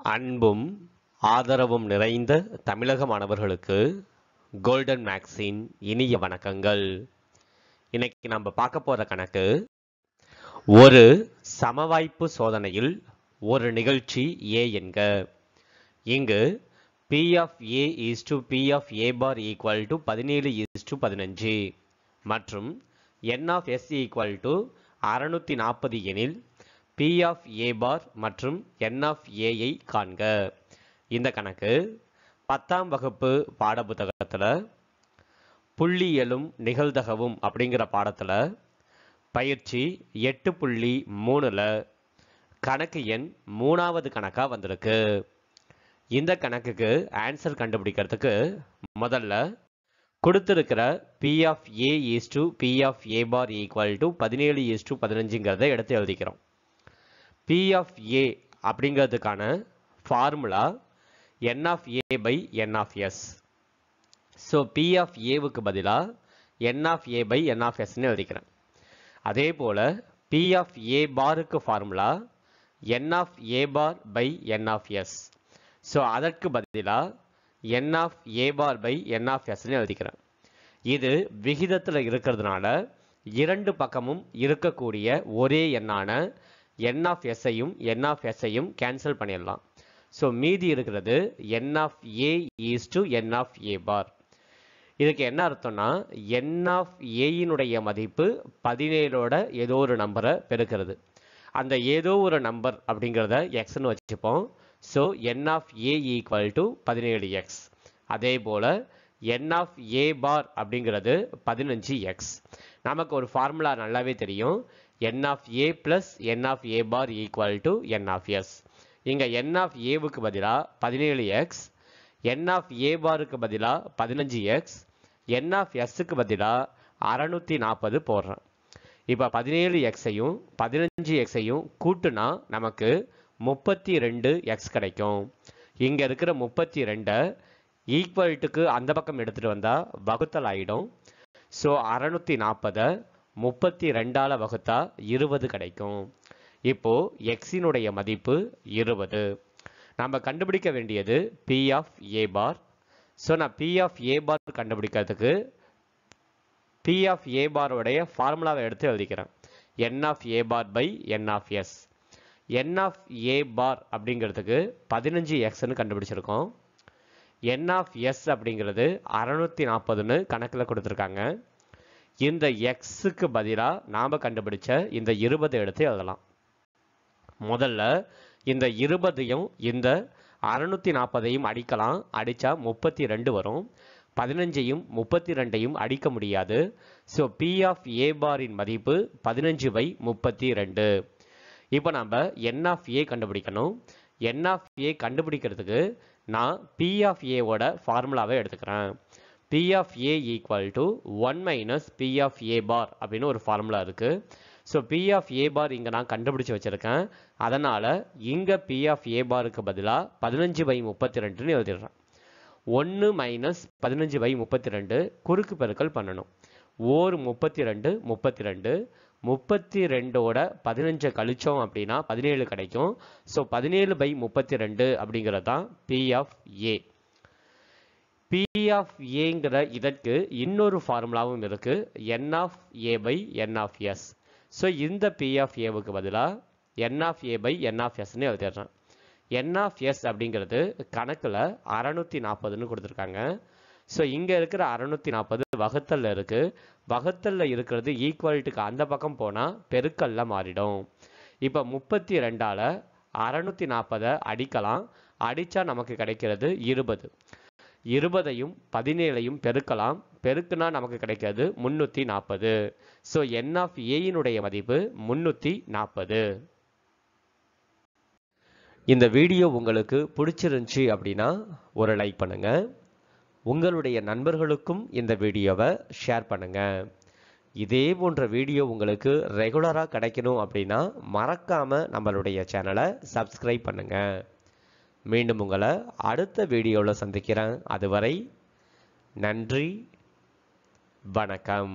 அன்பும் ஆதரவும் நிறைந்த தமிழக மாணவர்களுக்கு கோல்டன் மேக்ஸின் இனிய வணக்கங்கள். இன்னைக்கு நம்ம பார்க்க போற கணக்கு ஒரு சமவாய்ப்பு சோதனையில் ஒரு நிகழ்ச்சி ஏ என்க. இங்கு P of A is to P of A bar equal to பதினேழு இஸ் டு பதினஞ்சு. மற்றும் N of S equal to அறுநூத்தி நாற்பது எனில் பி ஆஃப் ஏ பார் மற்றும் என் ஆஃப் ஏயை காண்க. இந்த கணக்கு பத்தாம் வகுப்பு பாடப்புத்தகத்தில் புள்ளியலும் நிகழ்தகவும் அப்படிங்கிற பாடத்தில் பயிற்சி எட்டு புள்ளி மூணில் கணக்கு எண் மூணாவது கணக்காக வந்திருக்கு. இந்த கணக்குக்கு ஆன்சர் கண்டுபிடிக்கிறதுக்கு முதல்ல கொடுத்துருக்கிற P of A is to P of A bar equal to பதினேழு இஸ் டு பதினஞ்சுங்கிறத எடுத்து எழுதிக்கிறோம். பி ஆஃப் ஏ அப்படிங்கிறதுக்கான formula N of A by N of S so P of ஏவுக்கு பதிலாக N of A by N of எஸ்ன்னு எழுதிக்கிறேன். அதே போல் பி ஆஃப் ஏ பாருக்கு formula N of A bar by N of S so அதற்கு பதிலாக N of A bar by N of எஸ்ன்னு எழுதிக்கிறேன். இது விகிதத்தில் இருக்கிறதுனால இரண்டு பக்கமும் இருக்கக்கூடிய ஒரே எண்ணான என் ஆஃப் எஸ்ஸையும் என் ஆஃப் எஸ்ஸையும் கேன்சல் பண்ணிடலாம். ஸோ மீதி இருக்கிறது N of A is to N of A bar இதுக்கு என்ன அர்த்தம்னா என் ஆஃப் ஏயினுடைய மதிப்பு பதினேழோட ஏதோ ஒரு நம்பரை பெருக்கிறது. அந்த ஏதோ ஒரு நம்பர் அப்படிங்கிறத எக்ஸ்னு வச்சுப்போம். So N of A equal to பதினேழு எக்ஸ் அதே போல் என் ஆஃப் ஏ பார் அப்படிங்கிறது பதினஞ்சு எக்ஸ் நமக்கு ஒரு ஃபார்முலா நல்லாவே தெரியும். N of A plus N of A bar equal to N of S இங்கே என் ஆஃப் ஏவுக்கு பதிலாக பதினேழு எக்ஸ் என் ஆஃப் ஏ பாருக்கு பதிலாக பதினஞ்சு எக்ஸ் என் ஆஃப் எஸ்ஸுக்கு பதிலாக அறநூற்றி நாற்பது போடுறேன் இப்போ பதினேழு எக்ஸையும் பதினஞ்சு எக்ஸையும் கூட்டுனா நமக்கு முப்பத்தி ரெண்டு எக்ஸ் கிடைக்கும். இங்கே இருக்கிற முப்பத்தி ரெண்டை ஈக்குவல்ட்டுக்கு அந்த பக்கம் எடுத்துகிட்டு வந்தால் வகுத்தல் ஆகிடும் ஸோ அறநூற்றி நாற்பதை முப்பத்தி ரெண்டால் வகுத்தா இருபது கிடைக்கும். இப்போது எக்ஸினுடைய மதிப்பு இருபது. நம்ம கண்டுபிடிக்க வேண்டியது P of A bar so நான் பி ஆஃப் ஏ பார் கண்டுபிடிக்கிறதுக்கு பி ஆஃப் ஏ பாரோடைய ஃபார்முலாவை எடுத்து எழுதிக்கிறேன். N of A bar by N of S N of A bar அப்படிங்கிறதுக்கு பதினஞ்சு எக்ஸ்ன்னு கண்டுபிடிச்சிருக்கோம். என் ஆஃப் எஸ் அப்படிங்கிறது அறநூற்றி நாற்பதுன்னு கணக்கில் கொடுத்துருக்காங்க. இந்த எக்ஸுக்கு பதிலாக நாம் கண்டுபிடிச்ச இந்த இருபது எடுத்து எழுதலாம். முதல்ல இந்த இருபதையும் இந்த அறுநூத்தி நாற்பதையும் அடிக்கலாம். அடித்தா முப்பத்தி ரெண்டு வரும். பதினஞ்சையும் முப்பத்தி ரெண்டையும் அடிக்க முடியாது. ஸோ பி ஆஃப் ஏ பாரின் மதிப்பு பதினஞ்சு பை முப்பத்தி ரெண்டு இப்போ நம்ம என் ஆஃப் ஏ கண்டுபிடிக்கணும். என் ஆஃப் ஏ கண்டுபிடிக்கிறதுக்கு நான் பி ஆஃப் ஏவோட ஃபார்முலாவை எடுத்துக்கிறேன். P of A equal to one minus P of A bar அப்படின்னு ஒரு ஃபார்முலா இருக்குது so P of A bar இங்கே நான் கண்டுபிடிச்சி வச்சுருக்கேன். அதனால் இங்கே பி ஆஃப் ஏ பாருக்கு பதிலாக பதினஞ்சு பை முப்பத்தி ரெண்டுன்னு எழுதிடுறேன். ஒன்று மைனஸ் பதினஞ்சு பை முப்பத்தி ரெண்டு குறுக்கு பெருக்கல் பண்ணணும். ஓர் முப்பத்தி ரெண்டு முப்பத்தி ரெண்டு முப்பத்தி ரெண்டோட பதினஞ்சை கழிச்சோம் அப்படின்னா பதினேழு கிடைக்கும். ஸோ பதினேழு பை முப்பத்தி ரெண்டு அப்படிங்கிறது தான் P of A P of ஏங்கிற இதற்கு இன்னொரு ஃபார்முலாவும் இருக்குது N of A by N of S so இந்த பி ஆஃப் ஏவுக்கு பதிலாக N of A by N of எஸ்ன்னு எழுதிடுறேன். என் ஆஃப் எஸ் அப்படிங்கிறது கணக்கில் அறநூற்றி நாற்பதுன்னு கொடுத்துருக்காங்க. ஸோ இங்கே இருக்கிற அறநூற்றி நாற்பது வகுத்தலில் இருக்குது வகுத்தலில் இருக்கிறது ஈக்குவல்ட்டுக்கு அந்த பக்கம் போனால் பெருக்கல்ல மாறிடும். இப்போ முப்பத்தி ரெண்டால் அறநூற்றி நாற்பதை அடிக்கலாம். அடித்தா நமக்கு கிடைக்கிறது இருபது. இருபதையும் பதினேழையும் பெருக்கலாம். பெருக்குனா நமக்கு கிடைக்கிறது முந்நூற்றி நாற்பது ஸோ என் ஆஃப் ஏயினுடைய மதிப்பு முந்நூற்றி நாற்பது இந்த வீடியோ உங்களுக்கு பிடிச்சிருந்துச்சி அப்படின்னா ஒரு லைக் பண்ணுங்க. உங்களுடைய நண்பர்களுக்கும் இந்த வீடியோவை ஷேர் பண்ணுங்க. இதே போன்ற வீடியோ உங்களுக்கு ரெகுலராக கிடைக்கணும் அப்படின்னா மறக்காமல் நம்மளுடைய சேனலை சப்ஸ்கிரைப் பண்ணுங்கள் மீண்டும் உங்களை அடுத்த வீடியோவில் சந்திக்கிறேன். அதுவரை நன்றி வணக்கம்.